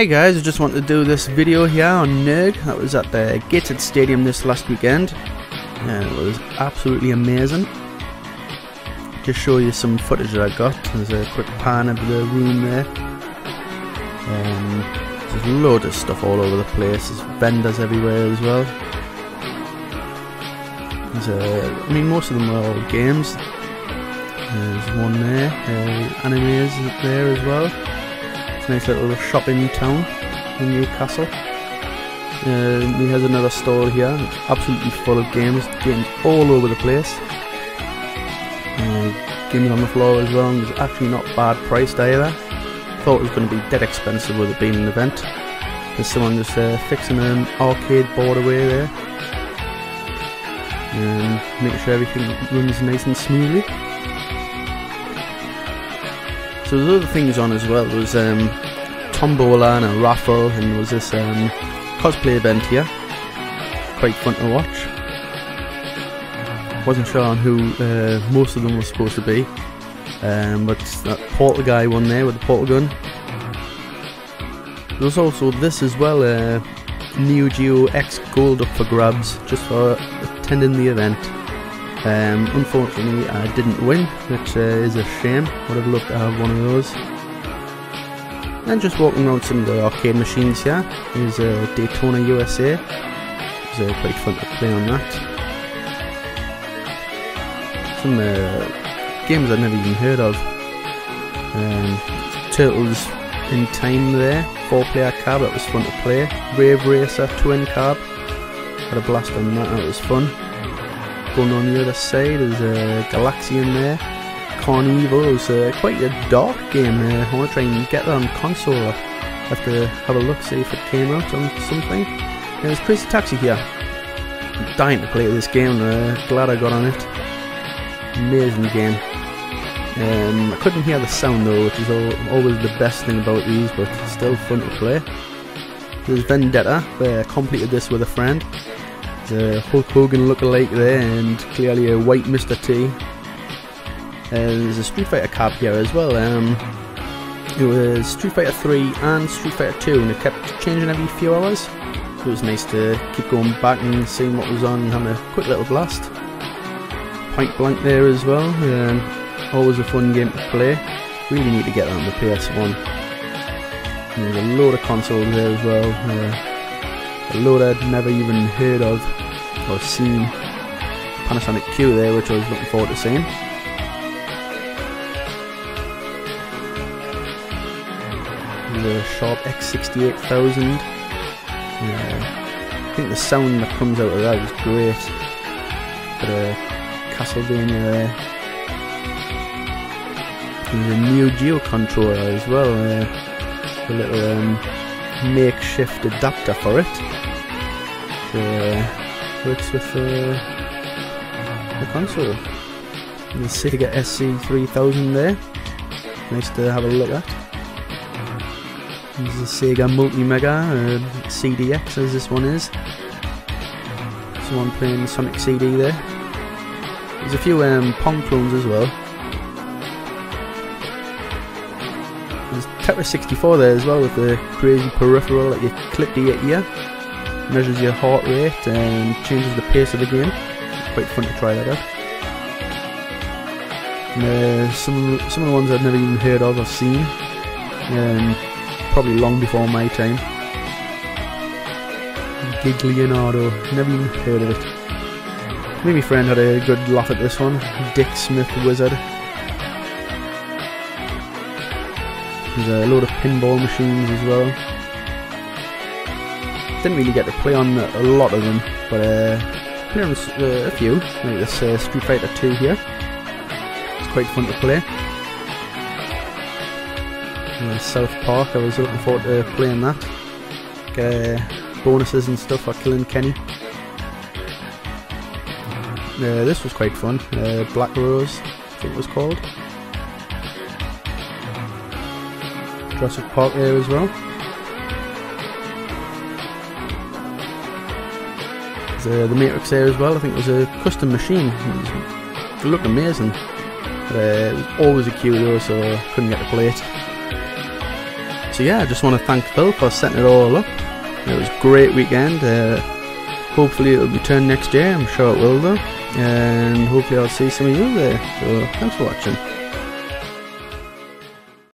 Hey guys, I just want to do this video here on NERG. That was at the Gateshead Stadium this last weekend. And it was absolutely amazing. Just show you some footage that I got. There's a quick pan of the room there. Um, there's loads of stuff all over the place. There's vendors everywhere as well. There's a, I mean, most of them are all games. There's one there. Uh, animes there as well nice little shopping town in Newcastle. Uh, he has another stall here, absolutely full of games, games all over the place. Uh, games on the floor as well, and it's actually not bad priced either. Thought it was going to be dead expensive with it being an event. There's someone just uh, fixing an arcade board away there. And making sure everything runs nice and smoothly. So there's other things on as well. There was um, tombola and a raffle, and there was this um, cosplay event here. Quite fun to watch. Wasn't sure on who uh, most of them were supposed to be, um, but that portal guy won there with the portal gun. There was also this as well, uh, Neo Geo X Gold up for grabs, just for attending the event. Um, unfortunately, I didn't win, which uh, is a shame. Would have loved to have one of those. And just walking around some of the arcade machines here is uh, Daytona USA. It's uh, quite fun to play on that. Some uh, games I've never even heard of. Um, Turtles in Time there, four player cab, that was fun to play. Rave Racer twin cab, had a blast on that, that was fun. On the other side, there's a Galaxian there. Carnival is uh, quite a dark game. Uh, I want to try and get that on console. I have to have a look, see if it came out on something. And there's Crazy Taxi here. I'm dying to play this game. Uh, glad I got on it. Amazing game. Um, I couldn't hear the sound though, which is all, always the best thing about these, but still fun to play. There's Vendetta, I completed this with a friend a Hulk Hogan look-alike there, and clearly a white Mr. T. Uh, there's a Street Fighter cab here as well. Um, it was Street Fighter 3 and Street Fighter 2, and it kept changing every few hours. So it was nice to keep going back and seeing what was on and having a quick little blast. Point Blank there as well. Um, always a fun game to play. Really need to get that on the PS1. And there's a load of consoles there as well. Uh, a load I'd never even heard of or seen. Panasonic Q there, which I was looking forward to seeing. The Sharp X68000. Yeah, I think the sound that comes out of that is great. Got a Castlevania there. There's a Neo Geo controller as well. Uh, a little um, makeshift adapter for it uh, works with uh, the console. The Sega SC3000 there. Nice to have a look at. There's a Sega Multi Mega uh, CDX as this one is. Someone playing Sonic CD there. There's a few um, Pong clones as well. There's Tetris 64 there as well with the crazy peripheral that you clip to your ear measures your heart rate and changes the pace of the game. Quite fun to try that out. Uh, some some of the ones I've never even heard of, I've seen, um, probably long before my time. Gig Leonardo, never even heard of it. Me and my friend had a good laugh at this one. Dick Smith Wizard. There's a load of pinball machines as well. Didn't really get to play on a lot of them, but uh, play on uh, a few, like this uh, Street Fighter 2 here. It's quite fun to play. Uh, South Park, I was looking forward to playing that. Uh, bonuses and stuff for killing Kenny. Uh, this was quite fun. Black Rose, I think it was called. Jurassic Park there as well. Uh, the Matrix there as well. I think it was a custom machine. It, looked amazing. But, uh, it was always a queue though, so couldn't get to play it. so yeah, I just want to thank Phil for setting it all up. It was a great weekend. Uh, hopefully it'll return next year. I'm sure it will though. And hopefully I'll see some of you there. So thanks for watching.